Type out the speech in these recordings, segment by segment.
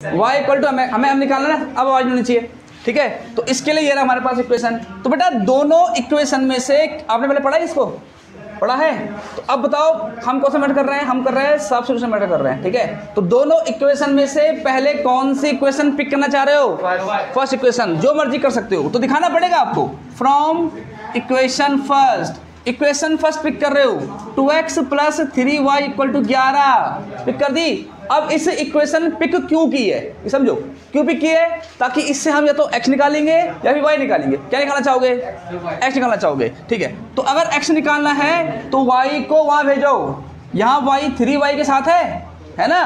y equal to हमें हमें हम निकालना है, अब आवाज़ होनी चाहिए, ठीक है? तो इसके लिए ये रहा हमारे पास इक्वेशन तो बेटा, दोनों इक्वेशन में से आपने पहले पढ़ा है इसको? पढ़ा है? तो अब बताओ, हम कौन सा मैटर कर रहे हैं? हम कर रहे हैं सब्सिट्यूशन मैटर कर रहे हैं, ठीक है? तो दोनों इक्वेशन में से पहले कौन सी इक्वेशन पिक करना चाह रहे हो? फ़र्स्ट इक्वेशन जो मर्ज़ी कर सकते हो। तो दिखाना पड़ेगा आपको। From equation first equation first pick कर रहे हो। Two x plus three y equal to ग्यारह। पिक कर दी। अब इस इक्वेशन पिक क्यों की है? ये समझो। क्यों पिक की है? ताकि इससे हम या तो x निकालेंगे या फिर y निकालेंगे। क्या निकालना चाहोगे? x निकालना चाहोगे। ठीक है। तो अगर x निकालना है तो y को वहाँ भेजो। यहाँ y थ्री वाई के साथ है। है ना?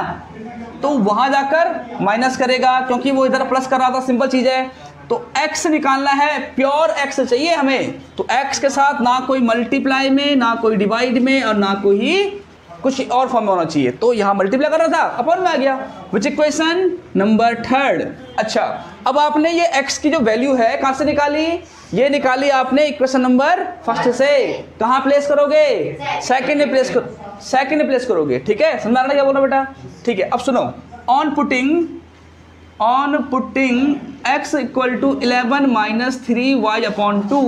तो वहाँ जाकर माइनस करेगा, क्योंकि वो इधर प्लस कर रहा था। सिंपल चीज़ है। तो x निकालना है प्योर x चाहिए हमें। तो x के साथ ना कोई मल्टीप्लाई में, ना कोई डिवाइड में और ना कोई कुछ और फॉर्म होना चाहिए। तो यहाँ मल्टीप्लाई कर रहा था अपॉन में आ गया। विच इक्वेशन नंबर थर्ड अच्छा अब आपने ये x की जो वैल्यू है, कहाँ से निकाली? ये निकाली आपने इक्वेशन नंबर फ़र्स्ट से। कहाँ प्लेस करोगे? सेकंड प्लेस कर सेकंड प्लेस करोगे। ठीक है? समझा रहा क्या बोला बेटा? ठीक है, अब सुनो। On putting on putting x equal to eleven minus three y upon two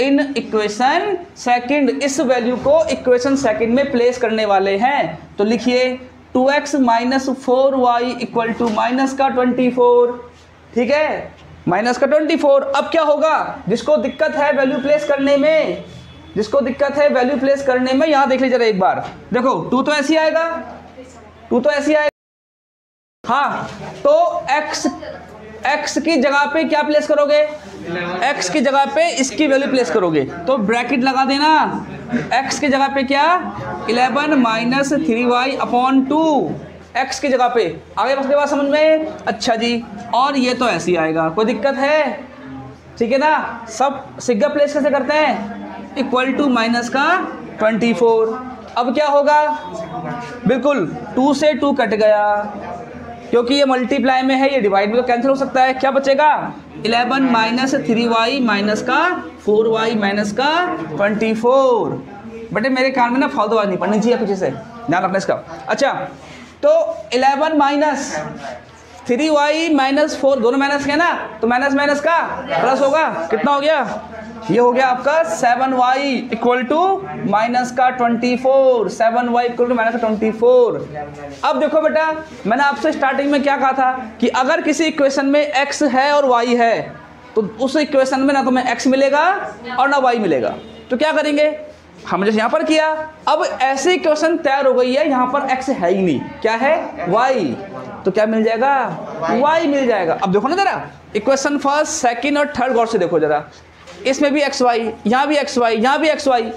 in equation second इस वैल्यू को इक्वेशन सेकंड में प्लेस करने वाले हैं। तो लिखिए two x minus four y equal to minus का ट्वेंटी फोर ठीक है? माइनस का ट्वेंटी फोर अब क्या होगा? जिसको दिक्कत है वैल्यू प्लेस करने में, जिसको दिक्कत है वैल्यू प्लेस करने में, यहाँ देख लीजिए एक बार। देखो टू तो ऐसी आएगा। टू तो ऐसी आएगा। हाँ तो x x की जगह पे क्या प्लेस करोगे? एक्स की जगह पे इसकी वैल्यू प्लेस करोगे। तो ब्रैकेट लगा देना। एक्स की जगह पे क्या? 11 minus three y upon two x की जगह पे। आगे उसके बाद समझ में? अच्छा जी। और ये तो ऐसे ही आएगा। कोई दिक्कत है? ठीक है ना? सब सिग्गा प्लेस कैसे करते हैं? इक्वल टू माइनस का 24 अब क्या होगा? बिल्कुल टू से टू कट गया। क्योंकि ये मल्टीप्लाई में है, ये डिवाइड में तो कैंसिल हो सकता है। क्या बचेगा? 11 माइनस थ्री वाई माइनस का फोर वाई माइनस का 24 बेटे, मेरे कान में ना फालतू आवाज़ नहीं पढ़नी चाहिए पीछे से। ध्यान रखना इसका। अच्छा तो 11 minus three y minus four, दोनों माइनस के ना? तो माइनस माइनस का प्लस होगा। कितना हो गया? ये हो गया आपका seven y equal to minus का twenty four seven y equal to minus का ट्वेंटी फोर अब देखो बेटा, मैंने आपसे स्टार्टिंग में क्या कहा था कि अगर किसी इक्वेशन में एक्स है और वाई है तो उस इक्वेशन में ना तुम्हें एक्स मिलेगा और ना वाई मिलेगा। तो क्या करेंगे? हमने जैसे यहाँ पर किया, अब ऐसी इक्वेशन तैयार हो गई है, यहाँ पर एक्स है ही नहीं। क्या है? वाई तो क्या मिल जाएगा? वाई मिल जाएगा। अब देखो ना जरा इक्वेशन फ़र्स्ट सेकंड और थर्ड गौर से देखो जरा। इसमें भी एक्स वाई यहाँ भी एक्स वाई यहाँ भी एक्स वाई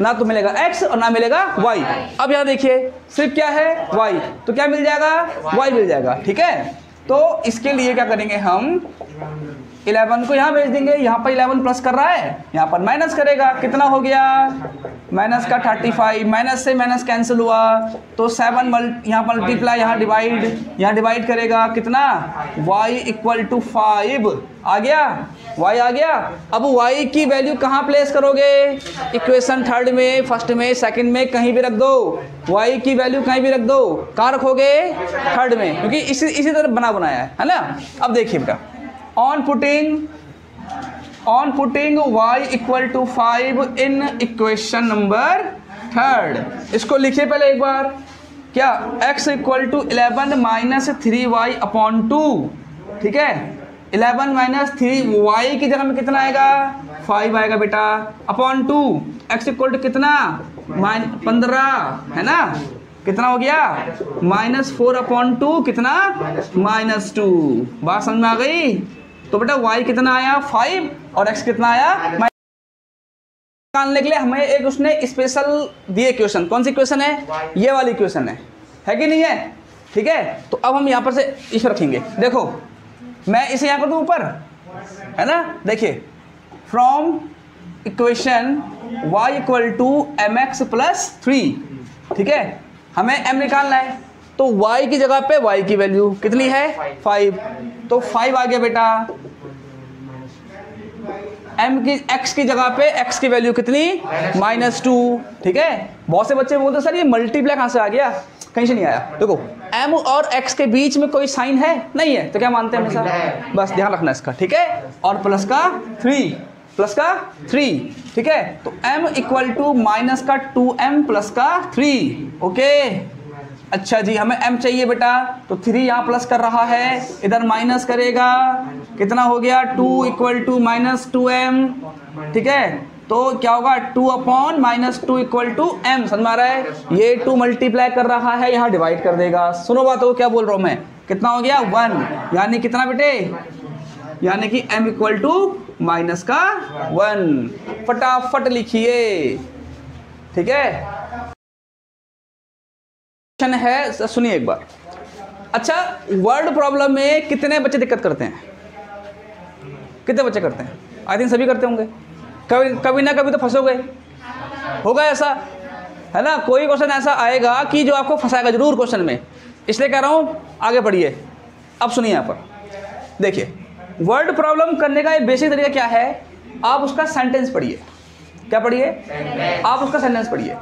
ना तो मिलेगा एक्स और ना मिलेगा वाई अब यहाँ देखिए, सिर्फ़ क्या है? वाई तो क्या मिल जाएगा? वाई मिल जाएगा, ठीक है? तो इसके लिए क्या करेंगे हम? 11 को यहाँ भेज देंगे। यहाँ पर 11 प्लस कर रहा है। यहाँ पर माइनस करेगा। कितना हो गया? माइनस का 35 माइनस से माइनस कैंसिल हुआ। तो सेवन मल यहाँ मल्टीप्लाई, यहाँ डिवाइड। यहाँ डिवाइड करेगा। कितना? वाई इक्वल टू फाइव आ गया? y आ गया? अब y की वैल्यू कहाँ प्लेस करोगे? इक्वेशन थर्ड में फ़र्स्ट में सेकंड में कहीं भी रख दो। y की वैल्यू कहीं भी रख दो। कहाँ रखोगे? थर्ड में। क्योंकि इसी इसी तरह बना बनाया है है ना? अब देखिए बेटा। On putting on putting y equal to five in equation number third. इसको लिखिए पहले एक बार। क्या? x equal to eleven minus three y upon two ठीक है? इलेवन माइनस थ्री वाई की जगह में कितना आएगा? फाइव आएगा बेटा। Upon two x equal to कितना? माइन पंद्रह। है ना? कितना हो गया? माइनस फोर अपॉन टू कितना? माइनस टू बात समझ में आ गई? तो बेटा y कितना आया? फाइव और x कितना आया? निकालने के लिए हमें एक उसने स्पेशल दिए क्वेश्चन कौन सी क्वेश्चन है? ये वाली क्वेश्चन है। है कि नहीं है? ठीक है? तो अब हम यहाँ पर से इसे रखेंगे। देखो मैं इसे यहाँ कर दूँ ऊपर? है ना? देखिए from equation y equal to M x plus three ठीक है? हमें m निकालना है। तो y की जगह पे y की वैल्यू कितनी है? फाइव तो फाइव आ गया बेटा। M की x की जगह पे x की वैल्यू कितनी? माइनस टू ठीक है? बहुत से बच्चे बोलते सर ये मल्टीप्लाई कहाँ से आ गया? कहीं से नहीं आया। देखो एम और एक्स के बीच में कोई साइन है? नहीं है। तो क्या मानते हैं हमेशा? बस ध्यान रखना इसका ठीक है? और प्लस का थ्री प्लस का थ्री ठीक है? तो m इक्वल टू माइनस का टू एम प्लस का थ्री ओके अच्छा जी, हमें m चाहिए बेटा। तो थ्री यहाँ प्लस कर रहा है। इधर माइनस करेगा। कितना हो गया? Two equal to minus two M ठीक है? तो क्या होगा? Two upon minus two equal to M समझ में आ रहा है? ये टू मल्टीप्लाई कर रहा है, यहाँ डिवाइड कर देगा। सुनो बात हो क्या बोल रहा हूँ मैं? कितना हो गया? वन यानी कितना बेटे? यानी कि m इक्वल टू माइनस का वन फटाफट लिखिए। ठीक है? क्वेश्चन है, सुनिए एक बार। अच्छा वर्ड प्रॉब्लम में कितने बच्चे दिक्कत करते हैं? कितने बच्चे करते हैं? आई थिंक सभी करते होंगे। कभी कभी ना कभी तो फंसोगे। होगा ऐसा? है ना? कोई क्वेश्चन ऐसा आएगा कि जो आपको फंसाएगा, ज़रूर क्वेश्चन में। इसलिए कह रहा हूँ, आगे बढ़िए। अब सुनिए यहाँ पर। देखिए वर्ड प्रॉब्लम करने का एक बेसिक तरीका क्या है? आप उसका सेंटेंस पढ़िए। क्या पढ़िए? आप उसका सेंटेंस पढ़िए।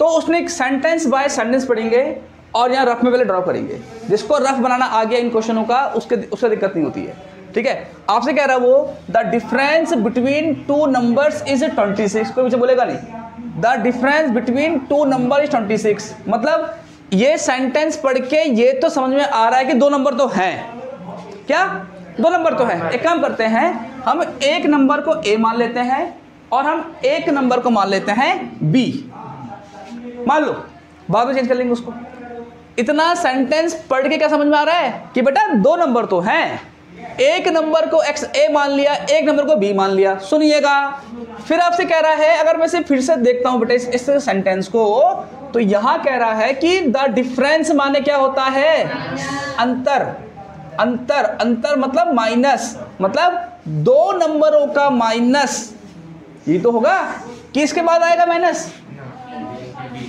तो उसने एक सेंटेंस बाय सेंटेंस पढ़ेंगे और यहाँ रफ में पहले ड्रॉ करेंगे। जिसको रफ बनाना आ गया इन क्वेश्चनों का, उसके, उससे दिक्कत नहीं होती है। ठीक है? आपसे कह रहा है वो the difference between two numbers is twenty six कोई मुझे बोलेगा नहीं। The difference between two number is twenty six मतलब ये सेंटेंस पढ़ के ये तो समझ में आ रहा है कि दो नंबर तो हैं। क्या? दो नंबर तो है। एक काम करते हैं, हम एक नंबर को ए मान लेते हैं और हम एक नंबर को मान लेते हैं बी मान लो बाद में चेंज कर लेंगे उसको। इतना सेंटेंस पढ़ के क्या समझ में आ रहा है? कि बेटा दो नंबर तो हैं। एक नंबर को एक्स ए मान लिया एक नंबर को बी मान लिया। सुनिएगा। फिर आपसे कह रहा है अगर मैं फिर से देखता हूँ बेटा इस, इस सेंटेंस को तो यहाँ कह रहा है कि द डिफरेंस माने क्या होता है? अंतर। अंतर। अंतर मतलब माइनस मतलब दो नंबरों का माइनस ये तो होगा। कि इसके बाद आएगा माइनस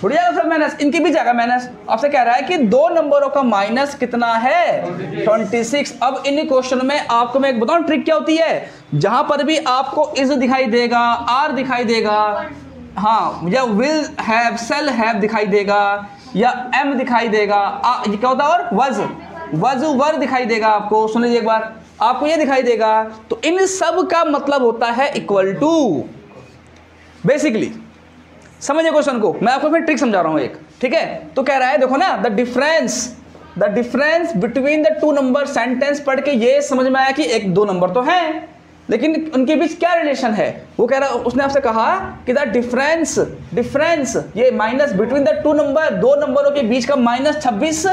थोड़ी आएगा फिर माइनस इनके बीच आएगा माइनस आपसे कह रहा है कि दो नंबरों का माइनस कितना है? 26 अब इन क्वेश्चन में आपको मैं एक बताऊँ ट्रिक क्या होती है? जहाँ पर भी आपको इज़ दिखाई देगा आर दिखाई देगा हाँ या विल हैव सेल हैव दिखाई देगा या एम दिखाई देगा आ, ये क्या होता है? और वज वज वर दिखाई देगा आपको। सुन लीजिए एक बार। आपको ये दिखाई देगा तो इन सब का मतलब होता है इक्वल टू बेसिकली समझिए क्वेश्चन को। मैं आपको फिर ट्रिक समझा रहा हूँ एक। ठीक है? तो कह रहा है, देखो ना the difference the difference between the two number sentence पढ़ के ये समझ में आया कि एक, दो नंबर तो हैं, लेकिन उनके बीच क्या रिलेशन है? वो कह रहा, उसने आपसे कहा कि द डिफरेंस डिफरेंस ये minus between the two number दो नंबरों के बीच का माइनस छब्बीस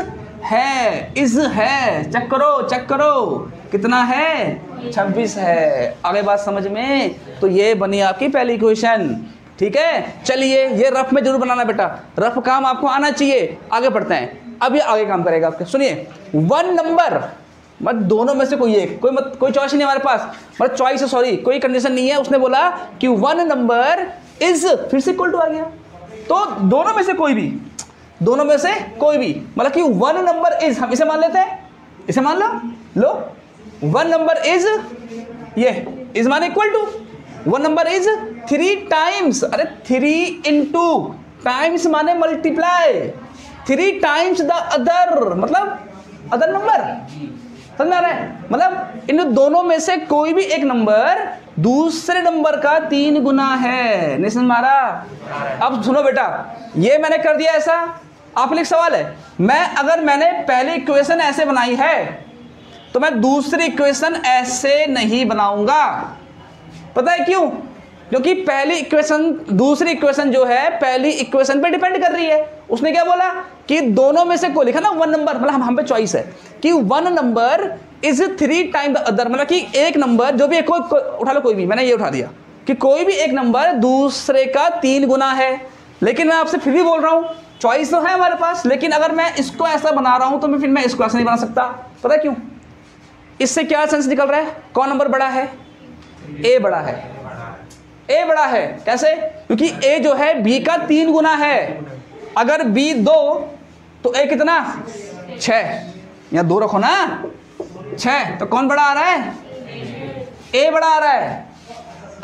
है इज़ है। चेक करो चेक करो। कितना है? छब्बीस है। आगे बात समझ में? तो ये बनी आपकी पहली क्वेश्चन ठीक है? चलिए, ये रफ में ज़रूर बनाना बेटा। रफ काम आपको आना चाहिए। आगे बढ़ते हैं। अब ये आगे काम करेगा आपके। सुनिए वन नंबर मत, दोनों में से कोई एक। कोई मत, कोई चॉइस नहीं हमारे पास। मतलब चॉइस है सॉरी कोई कंडीशन नहीं है। उसने बोला कि वन नंबर इज़ फिर से इक्वल टू आ गया। तो दोनों में से कोई भी, दोनों में से कोई भी मतलब कि वन नंबर इज़ हम इसे मान लेते हैं। इसे मान लो। लो। वन नंबर इज़ ये इज़ मान equal to one number is three times अरे थ्री इंटू टाइम्स माने multiply three times the other मतलब अदर नंबर समझ आ रहा है? मतलब इन दोनों में से कोई भी एक नंबर दूसरे नंबर का तीन गुना है। समझ मारा अब सुनो बेटा, ये मैंने कर दिया ऐसा। आप लिए सवाल है, मैं अगर मैंने पहली इक्वेशन ऐसे बनाई है तो मैं दूसरी इक्वेशन ऐसे नहीं बनाऊँगा। पता है क्यों? क्योंकि पहली इक्वेशन दूसरी इक्वेशन जो है पहली इक्वेशन पे डिपेंड कर रही है। उसने क्या बोला? कि दोनों में से कोई लिखा ना वन नंबर मतलब हम हम पे चॉइस है। कि one number is three time the other मतलब कि एक नंबर जो भी एक कोई, को, उठा लो कोई भी मैंने ये उठा दिया। कि कोई भी एक नंबर दूसरे का तीन गुना है। लेकिन मैं आपसे फिर भी बोल रहा हूँ चॉइस तो है हमारे पास लेकिन अगर मैं इसको ऐसा बना रहा हूँ तो मैं फिर मैं इसको ऐसा नहीं बना सकता। पता क्यों? इससे क्या सेंस निकल रहा है? कौन नंबर बड़ा है? ए बड़ा है। ए बड़ा है। कैसे? क्योंकि ए जो है बी का तीन गुना है। अगर बी दो तो ए कितना? छ यहाँ दो रखो ना। छ तो कौन बड़ा आ रहा है? ए बड़ा आ रहा है।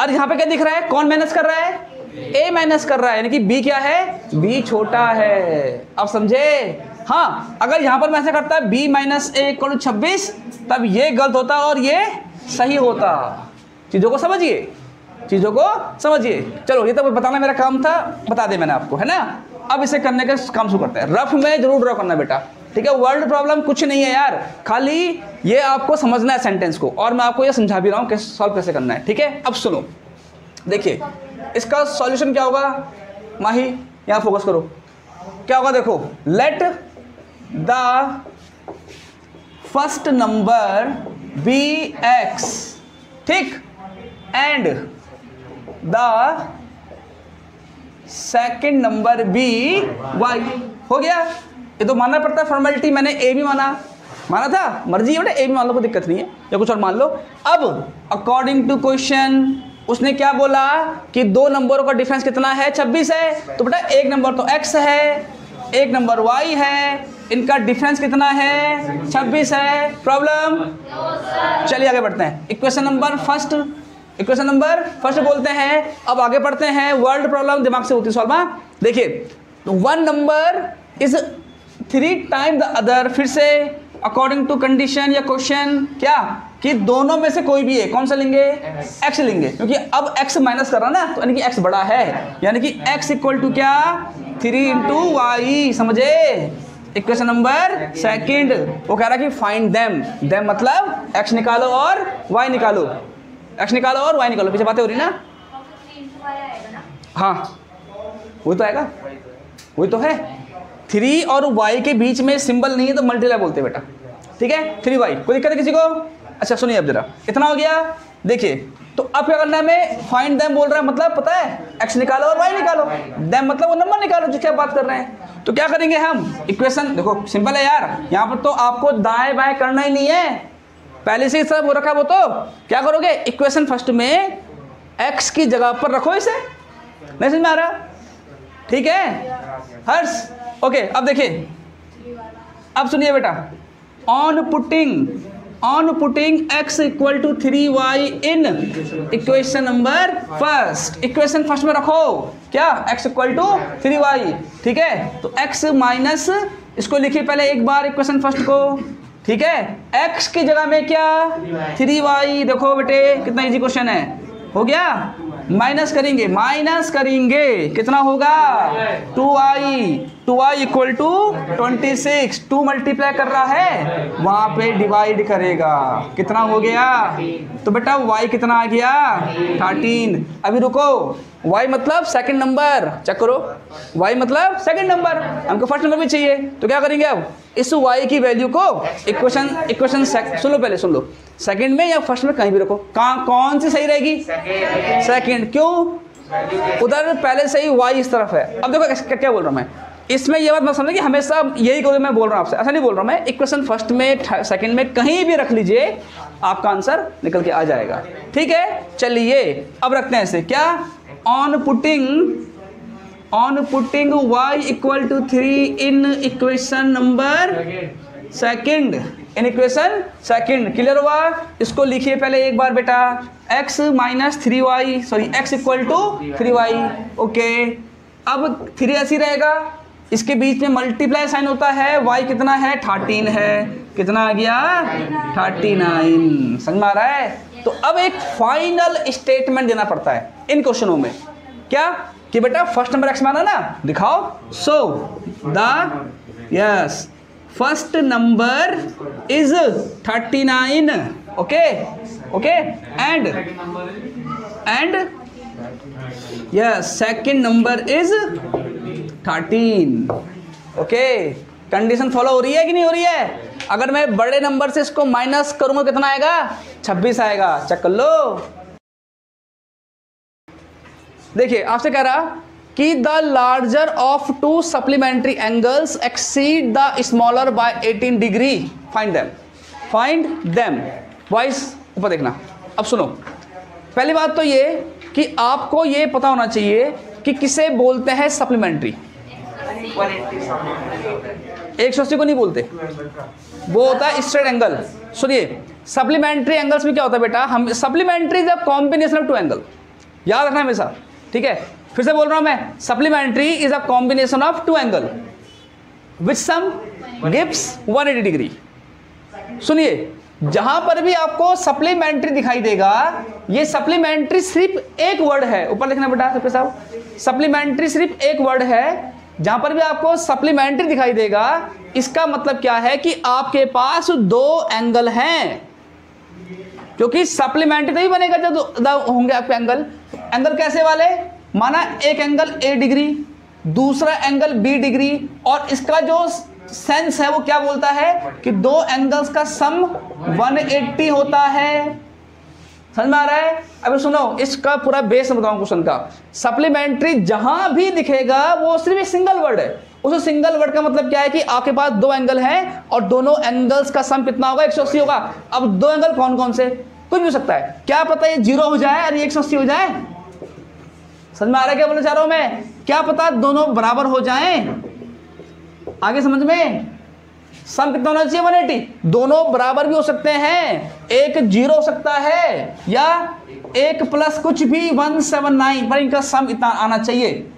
और यहाँ पे क्या दिख रहा है? कौन माइनस कर रहा है? ए माइनस कर रहा है। यानी कि बी क्या है? बी छोटा है। अब समझे? हाँ अगर यहाँ पर मैं ऐसा करता B minus A equal to छब्बीस, तब ये गलत होता और ये सही होता। चीज़ों को समझिए। चीज़ों को समझिए। चलो, ये तो बताना मेरा काम था, बता दे मैंने आपको, है ना? अब इसे करने का काम शुरू करते हैं। रफ में ज़रूर ड्रॉ करना बेटा, ठीक है? वर्ल्ड प्रॉब्लम कुछ नहीं है यार। खाली ये आपको समझना है सेंटेंस को, और मैं आपको ये समझा भी रहा हूँ कि सॉल्व कैसे करना है, ठीक है? अब सुनो। देखिए, इसका सॉल्यूशन क्या होगा? माही, यहाँ फोकस करो। क्या होगा देखो? Let the first number be x ठीक? And the second number be y. हो गया? ये तो मानना पड़ता है फॉर्मेलिटी मैंने ए भी माना। माना था? मर्ज़ी है बेटा ए भी मान लो कोई दिक्कत नहीं है। या कुछ और मान लो। अब अकॉर्डिंग टू क्वेश्चन उसने क्या बोला कि दो नंबरों का डिफरेंस कितना है? 26 है। तो बेटा एक नंबर तो x है एक नंबर y है। इनका डिफरेंस कितना है? 26 है। प्रॉब्लम चलिए आगे बढ़ते हैं। Equation number first equation number first बोलते हैं अब आगे बढ़ते हैं वर्ल्ड प्रॉब्लम दिमाग से होती सॉल्व देखिए one number is three time the other फिर से अकॉर्डिंग टू कंडीशन या क्वेश्चन क्या? कि दोनों में से कोई भी है कौन सा लेंगे? एक्स लेंगे क्योंकि अब एक्स माइनस कर रहा ना तो यानी कि एक्स बड़ा है। यानी कि एक्स इक्वल टू क्या? थ्री इंटू वाई समझे? इक्वेशन नंबर सेकंड वो कह रहा है कि फाइंड देम देम मतलब एक्स निकालो और वाई निकालो। एक्स निकालो और वाई निकालो, पीछे बातें हो रही ना? हाँ। वही तो आएगा। वही तो है। थ्री और वाई के बीच में सिंबल नहीं है तो मल्टीप्लाई बोलते बेटा। ठीक है? थ्री वाई कोई दिक्कत है किसी को? अच्छा सुनिए अब जरा। इतना हो गया? देखिए तो अब क्या करना है मैं फाइंड दैम बोल रहा है मतलब पता है? एक्स निकालो और वाई निकालो। दैम मतलब वो नंबर निकालो जिसकी आप बात कर रहे हैं। तो क्या करेंगे हम? इक्वेशन देखो सिंपल है यार। यहाँ पर तो आपको दाएँ बाएँ करना ही नहीं है। पहले से सब हो रखा वो तो। क्या करोगे? इक्वेशन फ़र्स्ट में एक्स की जगह पर रखो इसे। नहीं समझ में आ रहा? ठीक है? हर्ष ओके अब देखिए। अब सुनिए बेटा। On putting on putting x equal to three y in equation number first equation first में रखो। क्या? X equal to three y ठीक है? तो एक्स माइनस इसको लिखिए पहले एक बार इक्वेशन फ़र्स्ट को। ठीक है? एक्स की जगह में क्या? थ्री वाई देखो बेटे कितना इजी क्वेश्चन है। हो गया? माइनस करेंगे माइनस करेंगे। कितना होगा? Two y two y equal to twenty six. Two multiply कर रहा है, वहाँ पे डिवाइड करेगा। कितना हो गया? तो बेटा y कितना आ गया? थर्टीन अभी रुको। y मतलब सेकंड नंबर चेक करो। y मतलब सेकंड नंबर हमको फ़र्स्ट नंबर भी चाहिए। तो क्या करेंगे अब? इस y की वैल्यू को इक्वेशन इक्वेशन सुन लो पहले, सुन लो। सेकंड में या फ़र्स्ट में कहीं भी रखो कहाँ, कौन सी सही रहेगी? सेकंड क्यों? उधर पहले से ही y इस तरफ़ है। अब देखो क्या बोल रहा हूँ मैं। इसमें ये बात मैं समझ कि हमेशा यही करो मैं बोल रहा हूँ आपसे। ऐसा नहीं बोल रहा हूँ मैं। इक्वेशन फ़र्स्ट में सेकंड में कहीं भी रख लीजिए, आपका आंसर निकल के आ जाएगा। ठीक है? चलिए, अब रखते हैं इसे। क्या? On putting on putting y equal to three in equation number second in equation second clear हुआ? इसको लिखिए पहले एक बार बेटा। X minus three y sorry x equal to three y okay अब थ्री ऐसी रहेगा। इसके बीच में मल्टीप्लाई साइन होता है वाई कितना है? थर्टीन है। कितना आ गया? थर्टी नाइन समझ आ रहा है? तो अब एक फाइनल स्टेटमेंट देना पड़ता है इन क्वेश्चनों में। क्या? कि बेटा फ़र्स्ट नंबर एक्स माना ना? दिखाओ। So the yes first number is thirty nine okay okay and and yes second number is thirteen. Okay condition follow हो रही है कि नहीं हो रही है? अगर मैं बड़े नंबर से इसको माइनस करूँगा, कितना आएगा? 26 आएगा। चेक कर लो। देखिए, आपसे कह रहा कि the larger of two supplementary angles exceed the smaller by 18 degree find them find them vice ऊपर देखना। अब सुनो। पहली बात तो ये कि आपको ये पता होना चाहिए कि किसे बोलते हैं सप्लीमेंट्री एक सौ अस्सी को नहीं बोलते। वो होता है स्ट्रेट एंगल सुनिए सप्लीमेंट्री एंगल्स में क्या होता है बेटा? हम supplementary is a combination of two angle याद रखना हमेशा, ठीक है? फिर से बोल रहा हूँ मैं supplementary is a combination of two angle which sum gives 180 degree सुनिए जहाँ पर भी आपको सप्लीमेंट्री दिखाई देगा, ये सप्लीमेंट्री सिर्फ़ एक वर्ड है। ऊपर लिखना बेटा सबके साहब। सप्लीमेंट्री सिर्फ़ एक वर्ड है, जहाँ पर भी आपको सप्लीमेंट्री दिखाई देगा, इसका मतलब क्या है कि आपके पास दो एंगल हैं। क्योंकि सप्लीमेंट्री तभी बनेगा जब होंगे आपके एंगल एंगल कैसे वाले? माना एक एंगल ए डिग्री दूसरा एंगल बी डिग्री और इसका जो सेंस है, वो क्या बोलता है कि दो एंगल्स का सम 180 होता है। समझ में आ रहा है? अभी सुनो, इसका पूरा बेस बताऊँ क्वेश्चन का। सप्लीमेंट्री जहाँ भी दिखेगा, वो सिर्फ़ एक सिंगल वर्ड है। उस सिंगल वर्ड का मतलब क्या है कि आपके पास दो एंगल हैं और दोनों एंगल्स का सम कितना होगा? 180 होगा। अब दो एंगल कौन कौन से? कुछ भी हो सकता है। क्या पता ये ज़ीरो हो जाए और एक हो जाए? समझ में आ रहा है क्या बोलना चाह रहा हूँ मैं? क्या पता दोनों बराबर हो जाएँ? आगे समझ में? सम कितना होना चाहिए 180 दोनों बराबर भी हो सकते हैं। एक ज़ीरो हो सकता है या एक प्लस कुछ भी 179 पर इनका सम इतना आना चाहिए।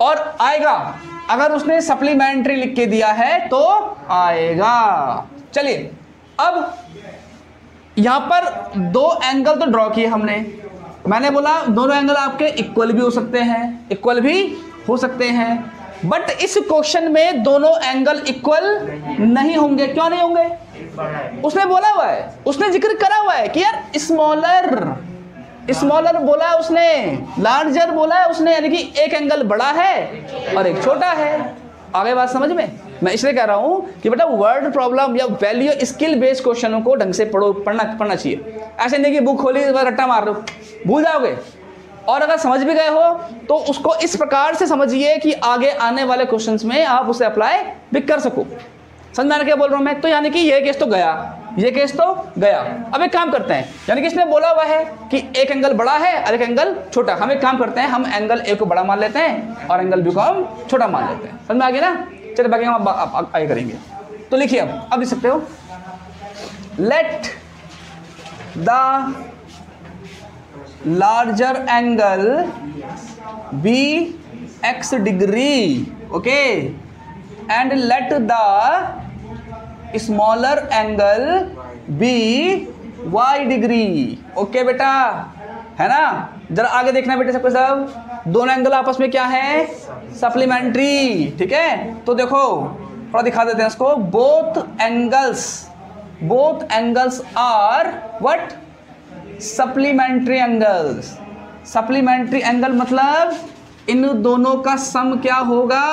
और आएगा। अगर उसने सप्लीमेंट्री लिख के दिया है तो आएगा। चलिए, अब यहाँ पर दो एंगल तो ड्रॉ किए हमने। मैंने बोला, दोनों एंगल आपके इक्वल भी हो सकते हैं। इक्वल भी हो सकते हैं। बट इस क्वेश्चन में दोनों एंगल इक्वल नहीं होंगे। क्यों नहीं होंगे? उसने बोला हुआ है। उसने ज़िक्र करा हुआ है कि यार स्मॉलर स्मॉलर बोला है उसने लार्जर बोला है उसने, यानी कि एक एंगल बड़ा है और एक छोटा है। आगे बात समझ में? मैं इसलिए कह रहा हूँ कि बेटा वर्ड प्रॉब्लम या वैल्यू स्किल बेस्ड क्वेश्चनों को ढंग से पढ़ो, पढ़ना पढ़ना चाहिए। ऐसे नहीं कि बुक खोली रट्टा मार दो भूल जाओगे? और अगर समझ भी गए हो तो उसको इस प्रकार से समझिए कि आगे आने वाले क्वेश्चंस में आप उसे अप्लाई भी कर सको। समझ में क्या बोल रहा हूँ मैं? तो यानी कि ये केस तो गया। ये केस तो गया। अब एक काम करते हैं। यानी कि इसने बोला हुआ है कि एक एंगल बड़ा है और एक एंगल छोटा। हम एक काम करते हैं। हम एंगल ए को बड़ा मान लेते हैं और एंगल बी को हम छोटा मान लेते हैं। समझ में आ गया ना? चलिए बाकी हम आगे करेंगे। तो लिखिए अब। अब लिख सकते हो। Let the larger angle be x degree, okay? And let the smaller angle be y degree, okay बेटा? है ना? जरा आगे देखना बेटे सबके सब। दोनों एंगल आपस में क्या है? सप्लीमेंट्री ठीक है? तो देखो, थोड़ा दिखा देते हैं इसको। Both angles both angles are what supplementary angles supplementary angle मतलब इन दोनों का सम क्या होगा?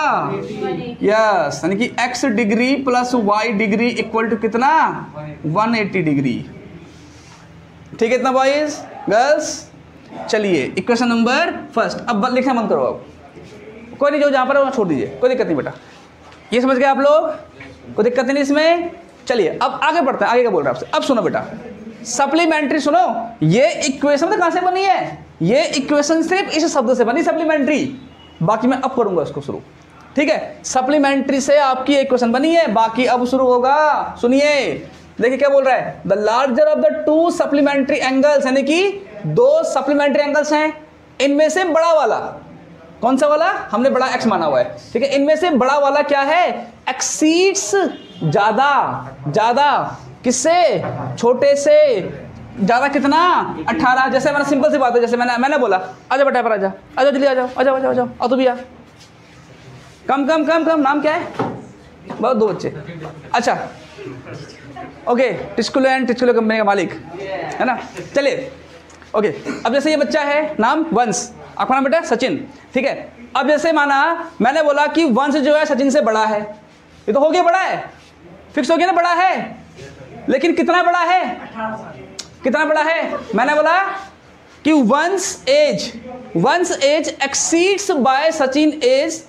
यस यानी कि x degree plus y degree equal to कितना? 180 डिग्री ठीक है इतना बॉयज़ गर्ल्स चलिए इक्वेशन नंबर फ़र्स्ट अब लिखना बंद करो अब। कोई नहीं, जो जहाँ पर है वहाँ छोड़ दीजिए। कोई दिक्कत नहीं बेटा। ये समझ गए आप लोग? कोई दिक्कत नहीं इसमें? चलिए, अब आगे बढ़ते हैं, आगे क्या बोल रहे हैं आपसे? अब सुनो बेटा। सप्लीमेंट्री सुनो, ये इक्वेशन तो कहाँ से बनी है? ये इक्वेशन सिर्फ़ इस शब्द से बनी सप्लीमेंट्री बाकी मैं अब करूँगा इसको शुरू। ठीक है? सप्लीमेंट्री से आपकी इक्वेशन बनी है, बाकी अब शुरू होगा। सुनिए, देखिए क्या बोल रहा है? The larger of the two supplementary angles यानी कि दो सप्लीमेंट्री एंगल्स हैं, इनमें से बड़ा वाला, कौन सा वाला? हमने बड़ा एक्स माना हुआ है। ठीक है? इनमें से बड़ा वाला क्या है? एक्सीड्स ज़्यादा ज़्यादा। किससे? छोटे से। ज़्यादा कितना? अट्ठारह जैसे मैंने सिंपल सी बात है, जैसे मैंने मैंने बोला आजा बेटा पर आजा आजा जल्दी आ जाओ आ जाओ आ जाओ आ जाओ। आ तो भी आ। कम कम कम कम, नाम क्या है? बहुत दो बच्चे। अच्छा। ओके, टिस्कुलो एंड टिस्कुलो कंपनी का मालिक। है ना? चलिए। ओके, अब जैसे ये बच्चा है, नाम वंश। आपका नाम बेटा सचिन। ठीक है? अब जैसे माना, मैंने बोला कि वंश जो है सचिन से बड़ा है। ये तो हो गया, बड़ा है। फिक्स हो गया ना, बड़ा है? लेकिन कितना बड़ा है? कितना बड़ा है? मैंने बोला कि one's age one's age exceeds by Sachin age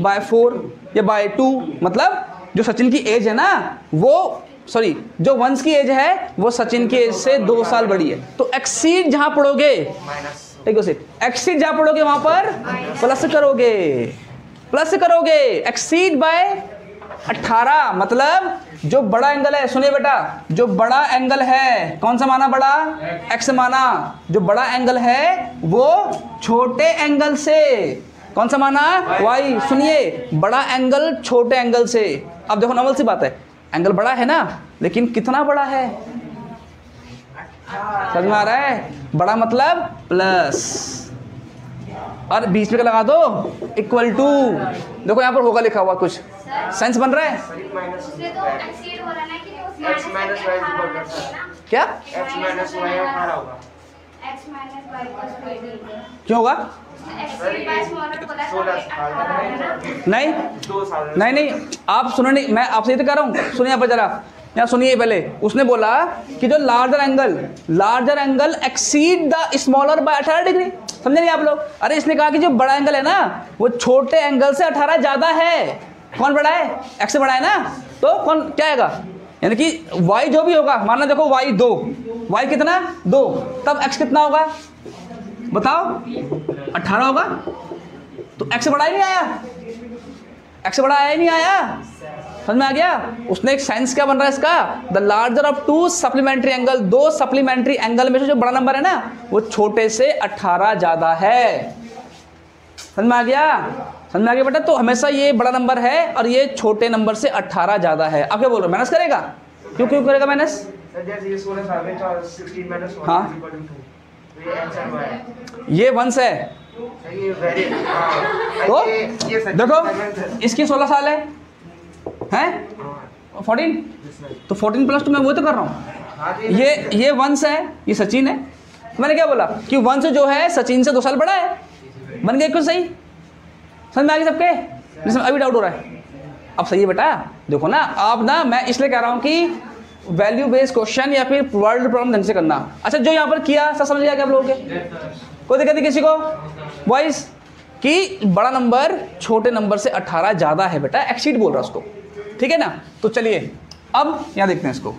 by four या बाय टू मतलब जो सचिन की एज है ना वो सॉरी जो वंश की एज है वो सचिन की एज से दो साल बड़ी है। तो एक्सीड जहाँ पढ़ोगे? एक्सीड जहाँ पढ़ोगे वहाँ पर प्लस करोगे। प्लस करोगे। एक्सीड बाय 18 मतलब जो बड़ा एंगल है, सुनिए बेटा, जो बड़ा एंगल है, कौन सा माना बड़ा? एक्स माना। जो बड़ा एंगल है, वो छोटे एंगल से। कौन सा माना? वाई सुनिए, बड़ा एंगल छोटे एंगल से। अब देखो नॉर्मल सी बात है। एंगल बड़ा है ना, लेकिन कितना बड़ा है? समझ में आ रहा है? बड़ा मतलब प्लस और बीच में क्या लगा दो इक्वल टू देखो, यहाँ पर होगा लिखा हुआ कुछ। सेंस बन रहा है? तो हो है। क्या? एक्स माइनस वाई अठारह होगा। X minus Y equals to 18. क्यों होगा? नहीं। नहीं नहीं। आप सुनो नहीं मैं आपसे ये तो कह रहा हूँ सुनिए आप जरा। यहाँ सुनिए पहले। उसने बोला कि जो larger angle larger angle exceed the smaller by अठारह डिग्री। समझे नहीं आप लोग? अरे इसने कहा कि जो बड़ा एंगल है ना वो छोटे एंगल से अठारह ज़्यादा है। कौन बड़ा है एक्स बड़ा है ना? तो कौन, क्या आएगा? यानी कि y जो भी होगा मानना देखो y दो। Y कितना? दो। तब x कितना होगा? बताओ। अठारह होगा। तो x से बड़ा ही नहीं आया? X से बड़ा आया ही नहीं आया। समझ में आ गया? उसने एक साइंस क्या बन रहा है इसका? The larger of two supplementary angle दो सप्लीमेंट्री एंगल में से जो बड़ा नंबर है ना, वो छोटे से 18 ज़्यादा है। समझ में आ गया? समझ में आ गया बेटा? तो हमेशा ये बड़ा नंबर है और ये छोटे नंबर से 18 ज़्यादा है। आप क्या बोल रहे हो? माइनस करेगा? क्यों क्यों करेगा माइनस सोलह हाँ। टू ये है। वंश है। हाँ। तो देखो इसकी 16 साल है। हैं? हाँ, फोर्टीन तो फोर्टीन प्लस टू मैं वो तो कर रहा हूँ। हाँ, तो ये ये वंश है ये सचिन है। मैंने क्या बोला? कि वंश जो है सचिन से दो साल बड़ा है। बन गया क्यों सही? समझ में आ गई सबके? जिसमें अभी डाउट हो रहा है। अब सही है बेटा। देखो ना, आप ना, मैं इसलिए कह रहा हूँ कि वैल्यू बेस्ड क्वेश्चन या फिर वर्ल्ड प्रॉब्लम ढंग से करना। अच्छा जो यहाँ पर किया, सब समझ गया क्या आप लोगों के? कोई दिक्कत नहीं किसी को? वॉइस कि बड़ा नंबर छोटे नंबर से 18 ज़्यादा है बेटा। एक्सीड बोल रहा उसको। ठीक है ना? तो चलिए, अब यहाँ देखते हैं इसको।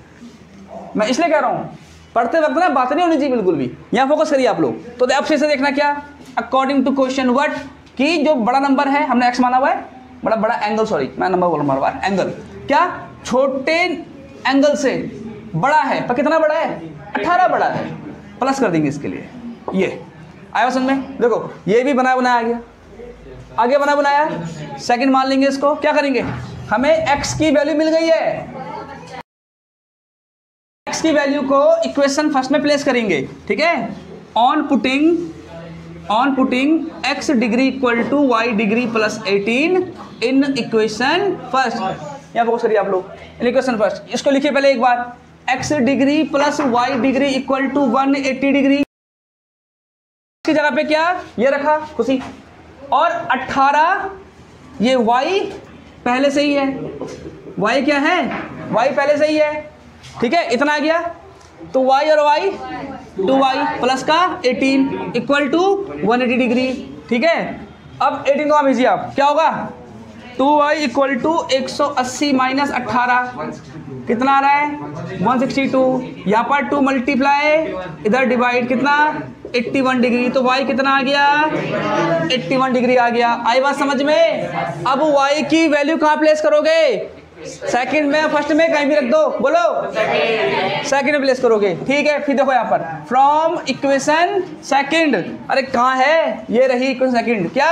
मैं इसलिए कह रहा हूँ, पढ़ते वक्त ना बात नहीं होनी चाहिए बिल्कुल भी। यहाँ फोकस करिए आप लोग। तो अब से देखना क्या? अकॉर्डिंग टू क्वेश्चन वट कि जो बड़ा नंबर है, हमने एक्स माना हुआ है, बड़ा बड़ा एंगल सॉरी मैं नंबर बोल रहा हूँ एंगल क्या? छोटे एंगल से बड़ा है, पर कितना बड़ा है? अठारह बड़ा है. प्लस कर देंगे इसके लिए. ये. आया समझ में? देखो, ये भी बना, बनाया आ गया. आगे बना, बनाया. सेकंड मान लेंगे इसको. क्या करेंगे? हमें एक्स की वैल्यू मिल गई है. एक्स की वैल्यू को इक्वेशन फ़र्स्ट में प्लेस करेंगे. ठीक है? On putting on putting x degree equal to y degree plus 18 in equation first यहाँ फोकस करिए आप लोग। इन इक्वेशन फ़र्स्ट इसको लिखिए पहले एक बार। x degree plus y degree equal to 180 degree की जगह पे क्या? ये रखा। खुशी। और 18 ये y पहले से ही है। y क्या है? y पहले से ही है। ठीक है? इतना आ गया। तो y और y? 2y प्लस का 18 इक्वल टू 180 डिग्री ठीक है? अब 18 को भेजिए आप क्या होगा? 2y इक्वल टू 180 माइनस अट्ठारह कितना आ रहा है? 162 यहाँ पर 2 मल्टीप्लाई इधर डिवाइड कितना? 81 डिग्री तो y कितना आ गया? 81 डिग्री आ गया. आई बात समझ में? अब y की वैल्यू कहाँ प्लेस करोगे? सेकंड में फ़र्स्ट में कहीं भी रख दो। बोलो। सेकंड प्लेस करोगे। ठीक है, फिर देखो यहाँ पर। फ्रॉम इक्वेशन सेकंड अरे कहाँ है? ये रही इक्वेशन सेकंड क्या?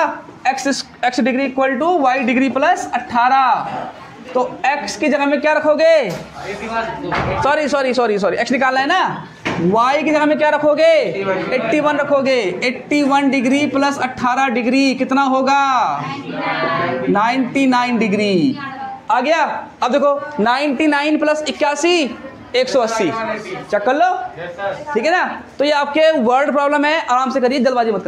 X x degree equal to y degree plus अट्ठारह। तो x की जगह में क्या रखोगे? Sorry sorry sorry sorry x निकालना है ना? Y की जगह में क्या रखोगे? 81 रखोगे। 81 डिग्री प्लस 18 डिग्री कितना होगा? 99 डिग्री आ गया। अब देखो 99 नाइन प्लस इक्यासी एक सौ अस्सी। चेक कर लो। ठीक है ना? तो ये आपके वर्ड प्रॉब्लम है आराम से करिए जल्दबाजी मत